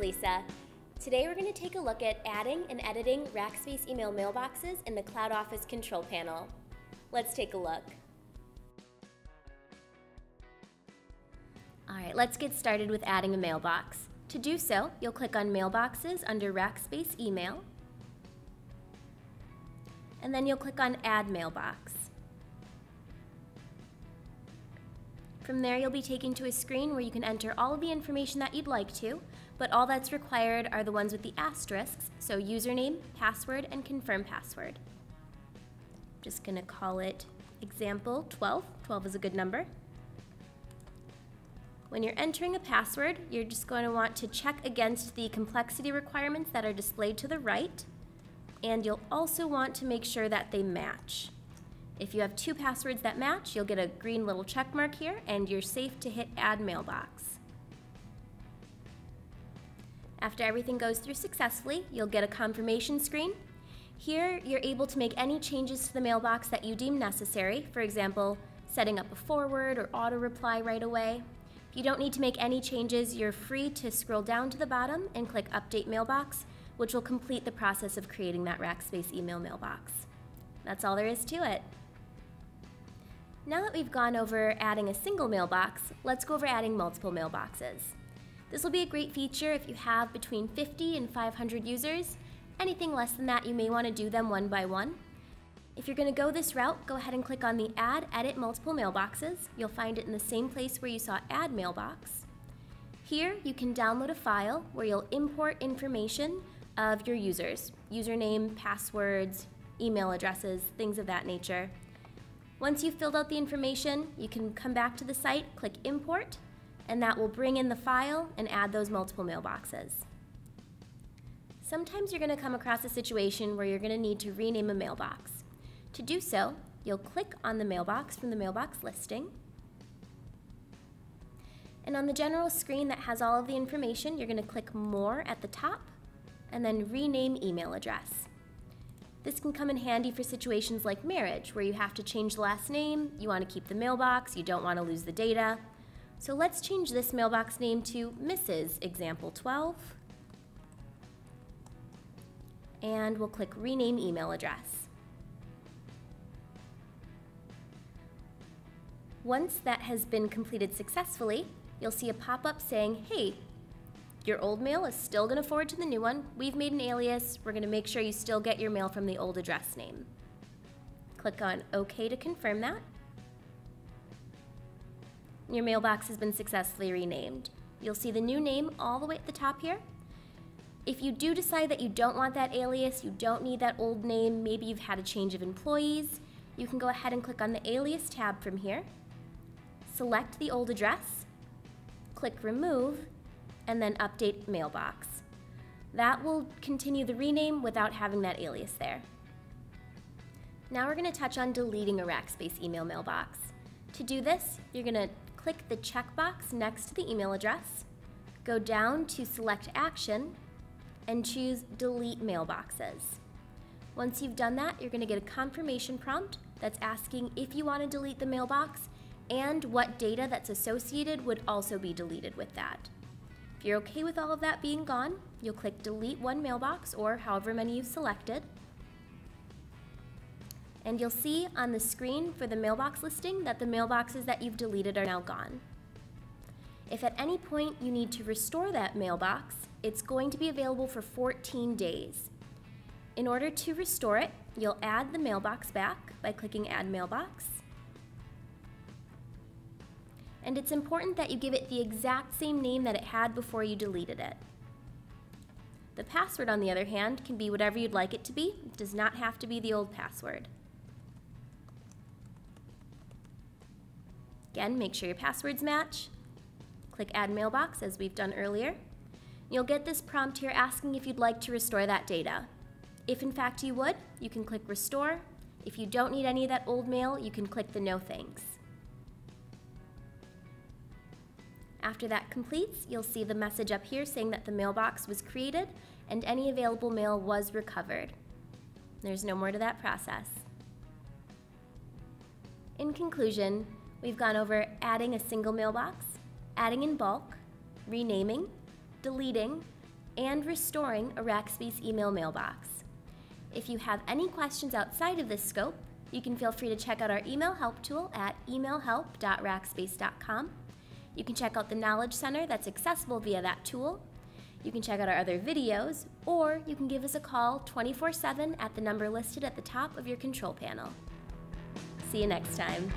Lisa. Today we're going to take a look at adding and editing Rackspace email mailboxes in the Cloud Office control panel. Let's take a look. Alright, let's get started with adding a mailbox. To do so, you'll click on Mailboxes under Rackspace Email, and then you'll click on Add Mailbox. From there, you'll be taken to a screen where you can enter all of the information that you'd like to, but all that's required are the ones with the asterisks, so username, password, and confirm password. I'm just gonna call it example 12. 12 is a good number. When you're entering a password, you're just going to want to check against the complexity requirements that are displayed to the right, and you'll also want to make sure that they match. If you have two passwords that match, you'll get a green little check mark here and you're safe to hit add mailbox. After everything goes through successfully, you'll get a confirmation screen. Here, you're able to make any changes to the mailbox that you deem necessary, for example, setting up a forward or auto reply right away. If you don't need to make any changes, you're free to scroll down to the bottom and click Update Mailbox, which will complete the process of creating that Rackspace email mailbox. That's all there is to it. Now that we've gone over adding a single mailbox, let's go over adding multiple mailboxes. This will be a great feature if you have between 50 and 500 users. Anything less than that, you may want to do them one by one. If you're going to go this route, go ahead and click on the Add Edit Multiple Mailboxes. You'll find it in the same place where you saw Add Mailbox. Here, you can download a file where you'll import information of your users, username, passwords, email addresses, things of that nature. Once you've filled out the information, you can come back to the site, click Import, and that will bring in the file and add those multiple mailboxes. Sometimes you're going to come across a situation where you're going to need to rename a mailbox. To do so, you'll click on the mailbox from the mailbox listing. And on the general screen that has all of the information, you're going to click More at the top and then Rename Email Address. This can come in handy for situations like marriage, where you have to change the last name, you want to keep the mailbox, you don't want to lose the data. So let's change this mailbox name to Mrs. Example 12. And we'll click Rename Email Address. Once that has been completed successfully, you'll see a pop-up saying, hey, your old mail is still going to forward to the new one. We've made an alias. We're going to make sure you still get your mail from the old address name. Click on OK to confirm that. Your mailbox has been successfully renamed. You'll see the new name all the way at the top here. If you do decide that you don't want that alias, you don't need that old name, maybe you've had a change of employees, you can go ahead and click on the Alias tab from here, select the old address, click Remove, and then update mailbox. That will continue the rename without having that alias there. Now we're going to touch on deleting a Rackspace email mailbox. To do this, you're going to click the checkbox next to the email address, go down to Select Action, and choose Delete Mailboxes. Once you've done that, you're going to get a confirmation prompt that's asking if you want to delete the mailbox and what data that's associated would also be deleted with that. If you're okay with all of that being gone, you'll click delete one mailbox or however many you've selected. And you'll see on the screen for the mailbox listing that the mailboxes that you've deleted are now gone. If at any point you need to restore that mailbox, it's going to be available for 14 days. In order to restore it, you'll add the mailbox back by clicking Add Mailbox and it's important that you give it the exact same name that it had before you deleted it. The password, on the other hand, can be whatever you'd like it to be. It does not have to be the old password. Again, make sure your passwords match. Click Add Mailbox, as we've done earlier. You'll get this prompt here asking if you'd like to restore that data. If in fact you would, you can click Restore. If you don't need any of that old mail, you can click the No Thanks. After that completes, you'll see the message up here saying that the mailbox was created and any available mail was recovered. There's no more to that process. In conclusion, we've gone over adding a single mailbox, adding in bulk, renaming, deleting, and restoring a Rackspace email mailbox. If you have any questions outside of this scope, you can feel free to check out our email help tool at emailhelp.rackspace.com. You can check out the Knowledge Center that's accessible via that tool. You can check out our other videos, or you can give us a call 24 7 at the number listed at the top of your control panel. See you next time.